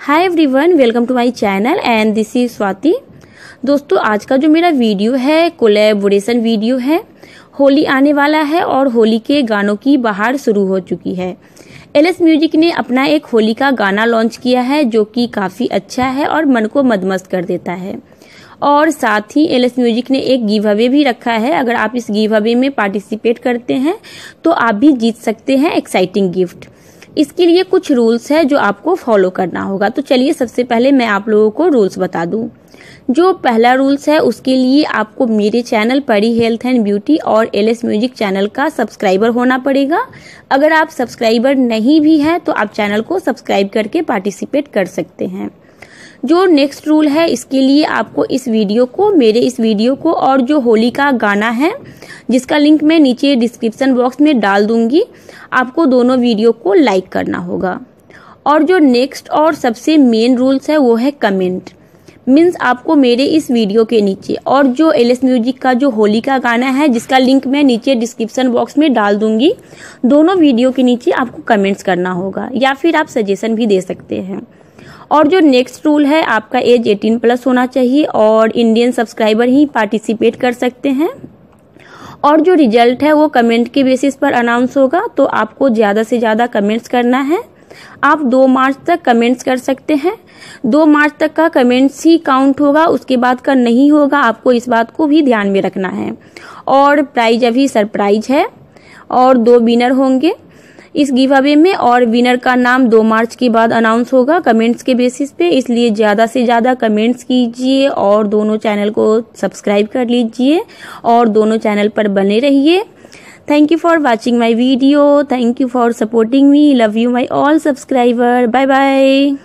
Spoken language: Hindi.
Hi everyone welcome to my channel and this is Swati दोस्तों, आज का जो मेरा वीडियो है कोलेबोरेशन वीडियो है, होली आने वाला है और होली के गानों की बहार शुरू हो चुकी है। एल एस म्यूज़िक ने अपना एक होली का गाना लॉन्च किया है, जो कि काफ़ी अच्छा है और मन को मदमस्त कर देता है। और साथ ही एल एस म्यूज़िक ने एक गिव अवे भी रखा है। अगर आप इस गिव अवे में पार्टिसिपेट करते हैं तो आप भी जीत सकते हैं एक्साइटिंग गिफ्ट इसके लिए कुछ रूल्स है जो आपको फॉलो करना होगा। तो चलिए सबसे पहले मैं आप लोगों को रूल्स बता दूँ। जो पहला रूल्स है, उसके लिए आपको मेरे channel Pari health and beauty और एल एस म्यूज़िक चैनल का सब्सक्राइबर होना पड़ेगा। अगर आप सब्सक्राइबर नहीं भी हैं तो आप चैनल को सब्सक्राइब करके पार्टिसिपेट कर सकते हैं। जो नेक्स्ट रूल है, इसके लिए आपको इस वीडियो को, मेरे इस वीडियो को और जो होली का गाना है, जिसका लिंक मैं नीचे डिस्क्रिप्शन बॉक्स में डाल दूँगी आपको दोनों वीडियो को लाइक करना होगा। और जो नेक्स्ट और सबसे मेन रूल्स है, वो है कमेंट मीन्स आपको मेरे इस वीडियो के नीचे और जो एल एस म्यूज़िक का जो होली का गाना है, जिसका लिंक मैं नीचे डिस्क्रिप्शन बॉक्स में डाल दूँगी, दोनों वीडियो के नीचे आपको कमेंट्स करना होगा, या फिर आप सजेशन भी दे सकते हैं। और जो नेक्स्ट रूल है, आपका एज 18 प्लस होना चाहिए और इंडियन सब्सक्राइबर ही पार्टिसिपेट कर सकते हैं। और जो रिज़ल्ट है वो कमेंट के बेसिस पर अनाउंस होगा तो आपको ज़्यादा से ज़्यादा कमेंट्स करना है। आप दो मार्च तक कमेंट्स कर सकते हैं। दो मार्च तक का कमेंट्स ही काउंट होगा, उसके बाद का नहीं होगा, आपको इस बात को भी ध्यान में रखना है। और प्राइज अभी सरप्राइज़ है, और दो विनर होंगे। इस गिव अवे में और विनर का नाम दो मार्च के बाद अनाउंस होगा। कमेंट्स के बेसिस पे, इसलिए ज़्यादा से ज़्यादा कमेंट्स कीजिए और दोनों चैनल को सब्सक्राइब कर लीजिए और दोनों चैनल पर बने रहिए। Thank you for watching my video thank you for supporting me love you my all subscriber bye bye